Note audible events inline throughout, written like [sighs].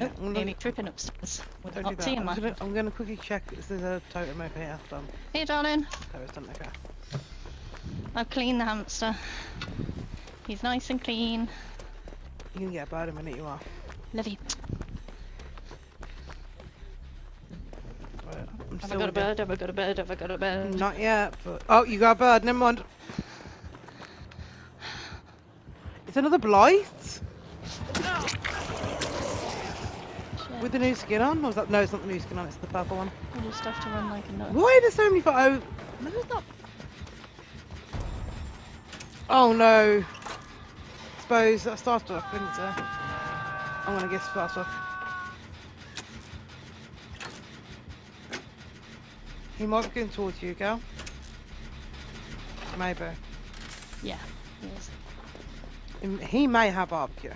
Nope, I'm nearly tripping upstairs with don't do. I'm, gonna, I'm gonna quickly check if there's a totem over here. Done. Here, darling. There is. Okay. I've cleaned the hamster. He's nice and clean. You can get a bird in a minute. You are. Love you. Right, Have I got a bird? Have I got a bird? Have I got a bird? Not yet, but oh, you got a bird. Never mind. It's another blight with the new skin on. Or was that? No, it's not the new skin on. It's the purple one. I just have to run like a nut. Why are there so many for? Oh, no, it's not. Oh no. Suppose that started off, didn't it? I'm gonna guess starts off. He might be going towards you, girl. Maybe. Yeah. Yes. Um, He may have barbecue.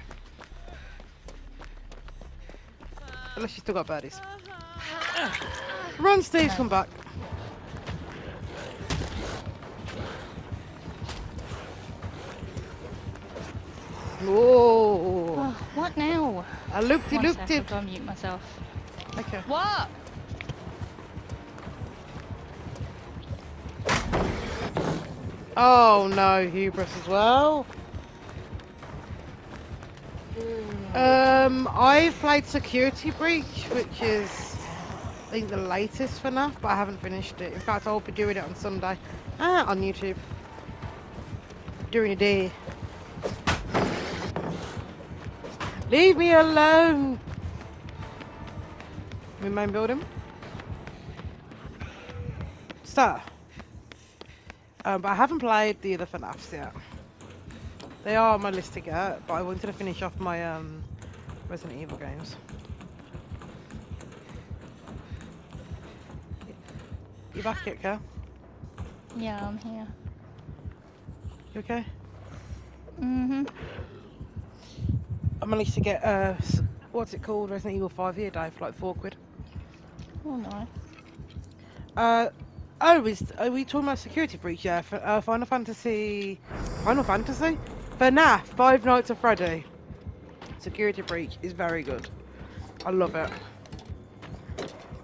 Unless you still got birdies. Run, Steve, come back. Whoa! Oh, what now? I looked it, looked it. To mute myself. Okay. What? Oh no, hubris as well. Hmm. Uh, Um, I've played Security Breach, which is I think the latest for now, but I haven't finished it. In fact, I'll be doing it on Sunday ah, on YouTube during the day. Leave me alone. We main building. Star. Um, but I haven't played the other FNAFs yet. They are on my list to get, but I wanted to finish off my um, Resident Evil games. You back yet, Cal? Yeah, I'm here. You okay? Mm-hmm. I managed to get uh, what's it called? Resident Evil 5 here, Dave, for like four quid. Oh, nice. Uh, oh, is are we talking about Security Breach? Yeah, for, uh, Final Fantasy, Final Fantasy, FNAF, Five Nights at Freddy. Security Breach is very good. I love it.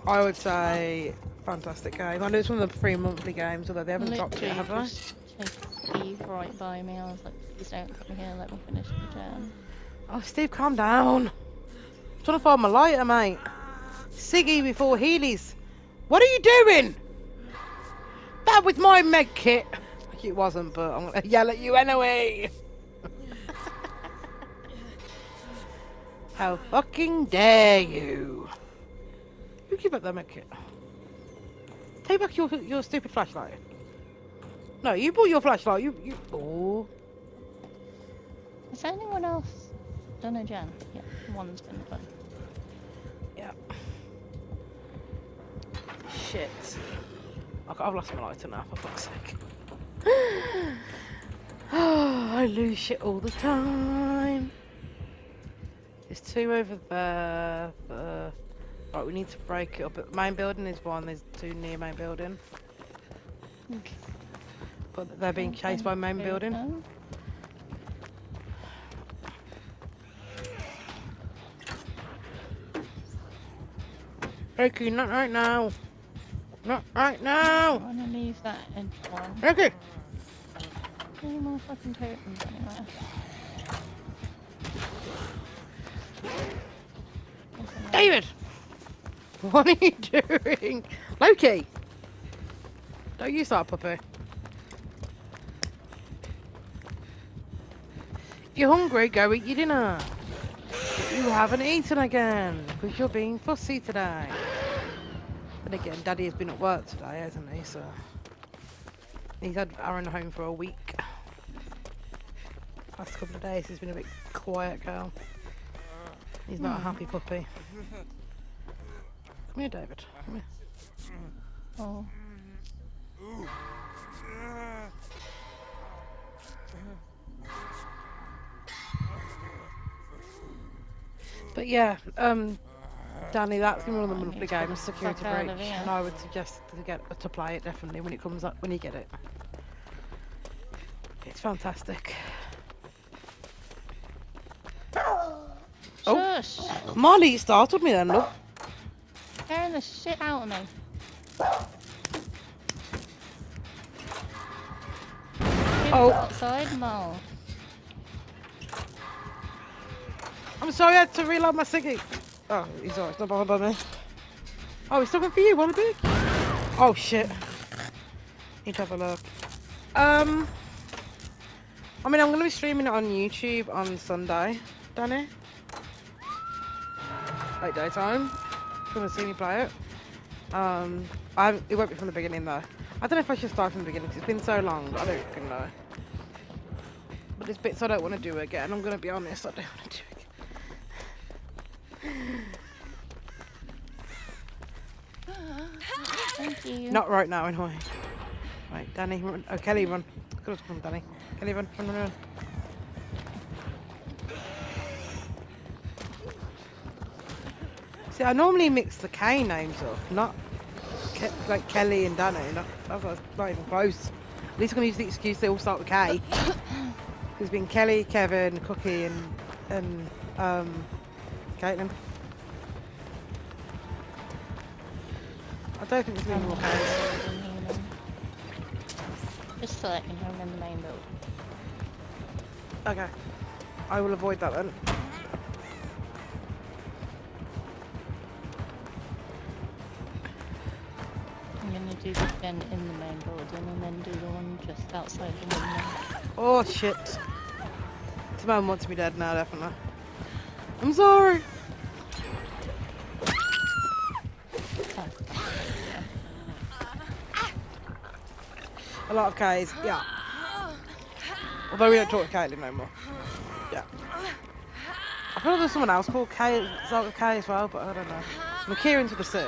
I would say fantastic game. I know it's one of the free monthly games, although they haven't dropped it, have they? Steve right by me. I was like, please don't come here, let me finish the jam. Oh, Steve, calm down. I'm trying to find my lighter, mate. Siggy before Healy's. What are you doing? That was my med kit. It wasn't, but I'm gonna [laughs] yell at you anyway. How fucking dare you? You give up that med kit. Take back your your stupid flashlight. No, you bought your flashlight. You you. Oh. Has anyone else done a jam? Yeah, one's been done. Yeah. Shit. I- I've lost my lighter now, for fuck's sake. oh, [gasps] I lose shit all the time. There's two over there. Right, we need to break it up. Main building is one, there's two near main building. Okay. But they're being chased by main building. Ricky, not right now. Not right now. I want to leave that in one. Ricky! Any more fucking anywhere? David! What are you doing? Loki! Don't use that puppy. If you're hungry, go eat your dinner. You haven't eaten again, because you're being fussy today. But again, Daddy has been at work today, hasn't he? So he's had Aaron home for a week. Last couple of days he's been a bit quiet, girl. He's not a happy puppy. Come here, David. Come here. Oh, But yeah, um, Danny, that's gonna be one of the monthly need to get games, Security Breach, and I would suggest to get to play it definitely when it comes up when you get it. It's fantastic. Oh. Shush! Molly, startled me then, look. Scaring the shit out of me. Oh. outside, Mo. I'm sorry, I had to reload my ciggy. Oh, he's alright, it's not bothered by me. Oh, he's talking for you, Wallaby? Oh, shit. Need to have a look. Um, I mean, I'm going to be streaming it on YouTube on Sunday, Danny. Like daytime. If you want to see me play it. Um, I, it won't be from the beginning though. I don't know if I should start from the beginning 'cause it's been so long. I don't know. But there's bits I don't want to do again. I'm going to be honest, I don't want to do it [laughs] Thank you. Not right now, anyway. Right, Danny, run. Oh, Kelly, run. Good come, Danny. Kelly, run, run, run, run. See, I normally mix the K names up, not Ke like Kelly and Danny. Not, that's not, not even close. At least I'm gonna use the excuse they all start with K. [coughs] There's been Kelly, Kevin, Cookie, and and um, Caitlin. I don't think there's many more Ks. Just selecting home in the main build. Okay. I will avoid that then. Gonna do the gen in the main building and then do the one just outside the window. Oh shit. Simone wants me dead now, definitely. I'm sorry. A lot of K's, yeah. Although we don't talk to Caitlin no more. Yeah. I feel like there's someone else called K, start K as well, but I don't know. McKieran's with a C.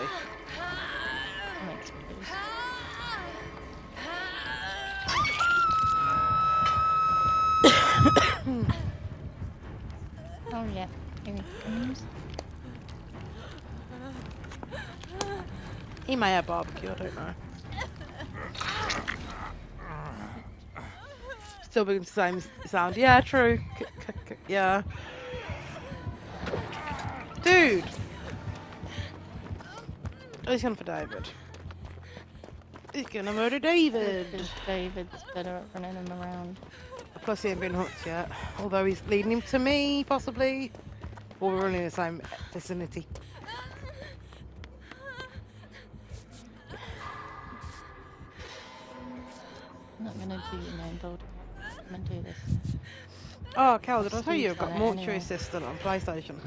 He may have barbecue, I don't know. Still being the same sound. Yeah, true. C- yeah. Dude! Oh, he's going for David. He's gonna murder David. David's better at running him around. Plus he ain't been hooked yet. Although he's leading him to me, possibly. Or we're only in the same vicinity. Gonna do the. I'm gonna do this. Oh, Cal, did I tell you I've got it Mortuary anyway. Assistant on PlayStation? [laughs]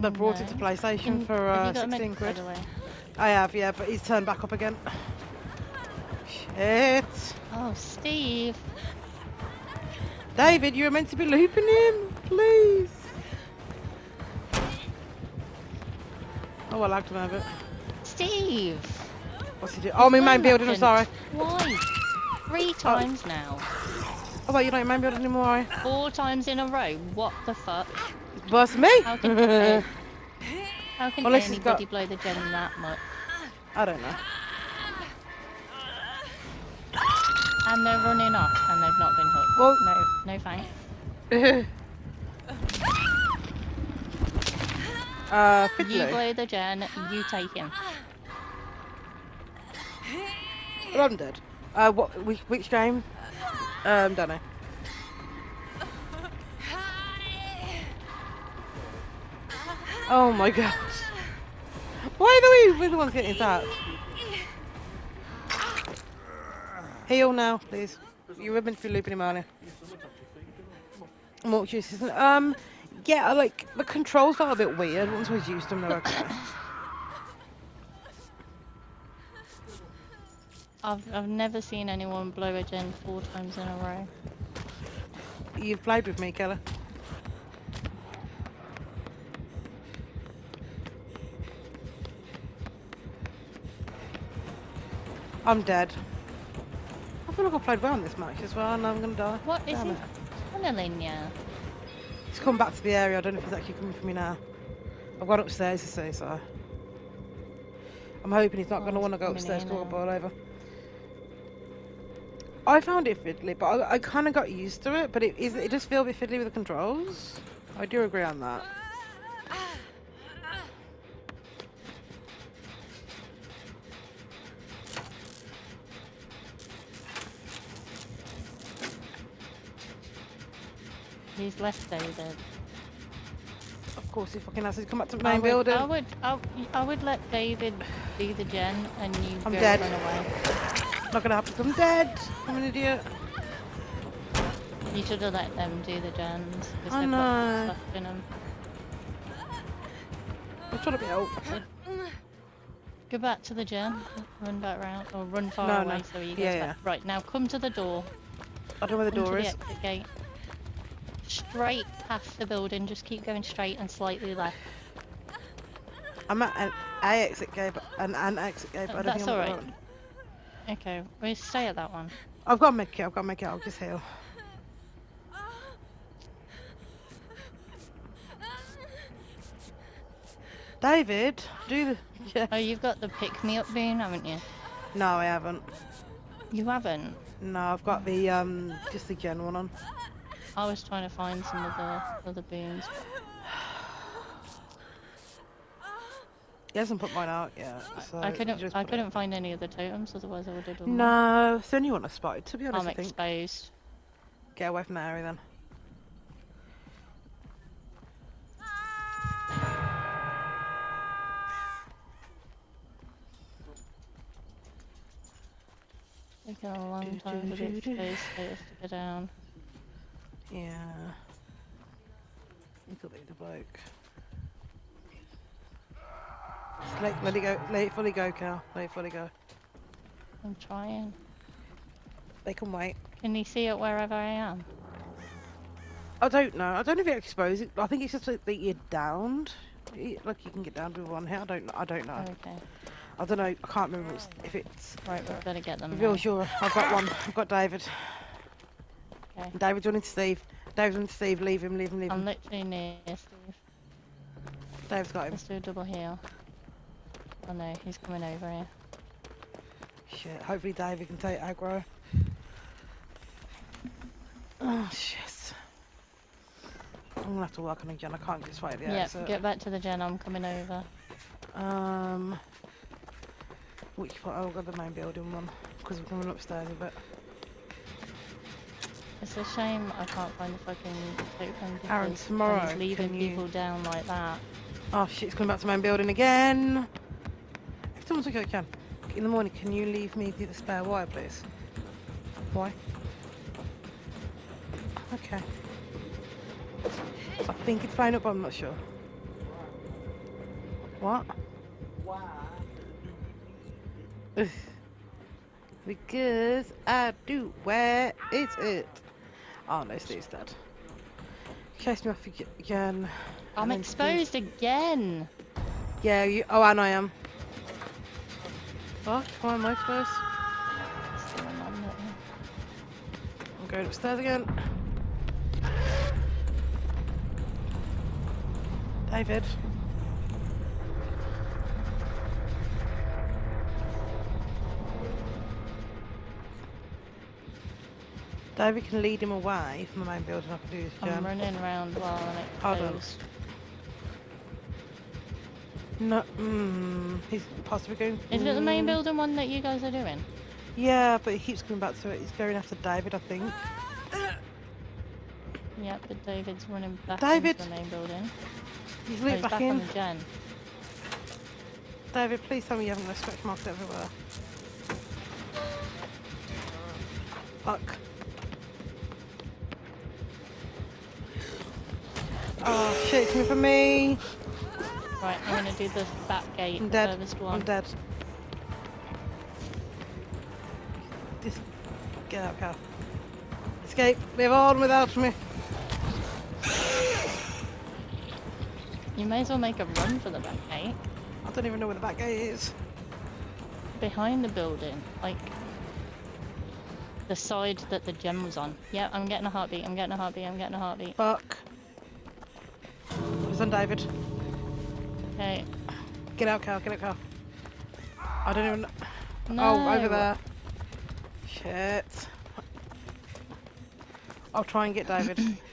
They brought it to PlayStation for uh, you got a 16 med- by quid. I have, yeah, but he's turned back up again. Shit. Oh, Steve. David, you were meant to be looping him, please. Oh, I lagged him a bit. Steve! What's he doing? Oh, my main building, I'm sorry. Why? Three times now. Oh, wait, you're not in main building anymore, are you? Four times in a row. What the fuck? Worse than me. How can, uh, [laughs] how can Well, has got- anybody blow the gen that much? I don't know. And they're running off and they've not been hooked. Well- no, no thanks. [laughs] uh, You blow the gen, you take him. Dead. Uh, what? Which, game? Um, don't know. Oh my god. Why are we the ones getting attacked? Heal now, please. You were meant to be looping him earlier. Mortuary assistant. Um, yeah, like the controls got a bit weird once we used them. They're okay. I've, I've never seen anyone blow a gen four times in a row. You've played with me, Keller. I'm dead. I feel like I played well in this match as well, and I'm gonna die. What is Damn he tunneling ya? He's come back to the area. I don't know if he's actually coming for me now. I've gone upstairs to see, so I'm hoping he's not Oh, going to want to go upstairs walk now. ball over. I found it fiddly, but I, I kind of got used to it. But it is it does feel a bit fiddly with the controls. I do agree on that. He's left David. Of course, he fucking has to come up to the I main would, building. I would, I, I would let David be the gen and you I'm go dead. run away. Not gonna happen. I'm dead. I'm an idiot. You should have let them do the gens because Oh, they've no. got stuff in them. I'm trying to be helpful. Go back to the gen, run back round, or run far No, away no. so he Yeah, back. Right, now come to the door. I don't know where the Come door is. the gate. Straight past the building, just keep going straight and slightly left. I'm at an A exit gate, but an, an exit gate, but I don't That's think I'm alright. Okay, we stay at that one. I've got to make it. I've got to make it. I'll just heal. David, do the. Yeah. Oh, you've got the pick me up bean, haven't you? No, I haven't. You haven't. No, I've got the um, just the gen one on. I was trying to find some of the other boons. He hasn't put mine out yet. So I couldn't. I couldn't find any of the totems, otherwise I would have done. No, it's the only one I spotted. To be honest, I'm I think. exposed. Get away from that area then. Taking a long time do, for do, do. exposed status to go down. Yeah. You could leave the bloke. Just Let, let it go. Let it fully go, Cal. Let it fully go. I'm trying. They can wait. Can you see it wherever I am? I don't know. I don't know if it exposes it. I think it's just that you're downed. Like you can get down to one hit. I don't. know. I don't know. Okay. I don't know. I can't remember if it's. Right, we better get them. Real sure. I've got one. I've got David. Okay. David's running to Steve. David's running to Steve. Leave him. Leave him. Leave him. I'm literally near Steve. David's got him. Let's do a double heal. Oh no, he's coming over here. Shit. Hopefully David can take aggro. Oh shit. I'm gonna have to work on again. I can't get straight at the Yeah, get back to the gen. I'm coming over. Um, which one? Oh, I've got the main building one because we're coming upstairs a bit. It's a shame I can't find the fucking totem Aaron, tomorrow, he's leaving you- people down like that. Oh shit! It's coming back to main building again. Someone's okay, can in the morning, can you leave me the spare wire, please? Why? Okay. I think it's fine up, but I'm not sure. What? Ugh. Because I do. Where is it? Oh no, Steve's dead. Chase me off again. I'm and then Steve- exposed again. Yeah, you. Oh, and I am. What? Why am I exposed? Still on that one. I'm going upstairs again. David. David can lead him away from the main building. I can do this I'm jam. running around while I'm Hold on. No, mm, he's possibly going. Is it the main mm, building one that you guys are doing? Yeah, but he keeps coming back to it. He's going after David, I think. yeah, but David's running back David! into the main building. He's Oh, he's back, back in. on the gen. David, please tell me you haven't got scratch marks everywhere. Fuck. Oh shit, it's coming for me. Right, I'm gonna do the back gate, I'm the dead. furthest I'm dead. Just get out, Cal. Escape. Live on without me. You may as well make a run for the back gate. I don't even know where the back gate is. Behind the building, like the side that the gen was on. Yeah, I'm getting a heartbeat, I'm getting a heartbeat, I'm getting a heartbeat. Fuck. It's on David. Okay. Get out, Cal. Get out, Cal. I don't even. Oh, no. Oh, over there. Shit. I'll try and get David. [coughs]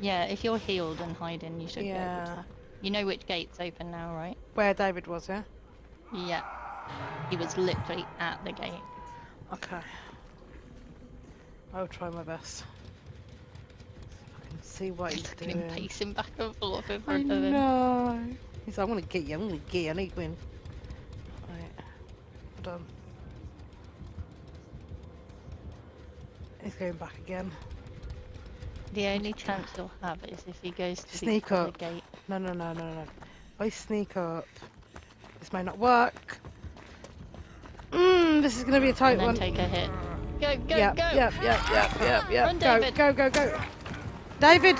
Yeah, if you're healed and hiding, you should be able Yeah. You know which gate's open now, right? Where David was, yeah? Yeah. He was literally at the gate. Okay. I'll try my best. See what he's him doing. pacing back and forth in I of him. know. He's like, I'm gonna get you, I'm gonna get you, I need to win. Right. Hold on. He's going back again. The only chance you'll have is if he goes to Sneak the up. gate. No, no, no, no, no. If I sneak up. This may not work. Mmm, this is gonna be a tight one. take a hit. Go, go, yep, go! yep, yep, yep, yep, yep. Run, go, David. go, go, go. David!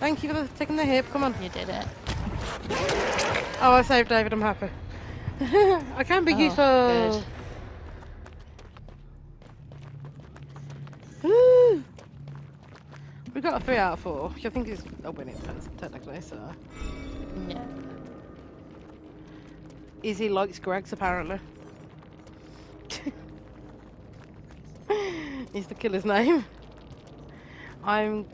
Thank you for the, taking the hip. Come on. You did it. Oh, I saved David. I'm happy. [laughs] I can be Oh, useful. good. [sighs] We got a three out of four, which I think is a winning test, technically. So Yeah. Izzy likes Greg's apparently. [laughs] is the killer's name. I'm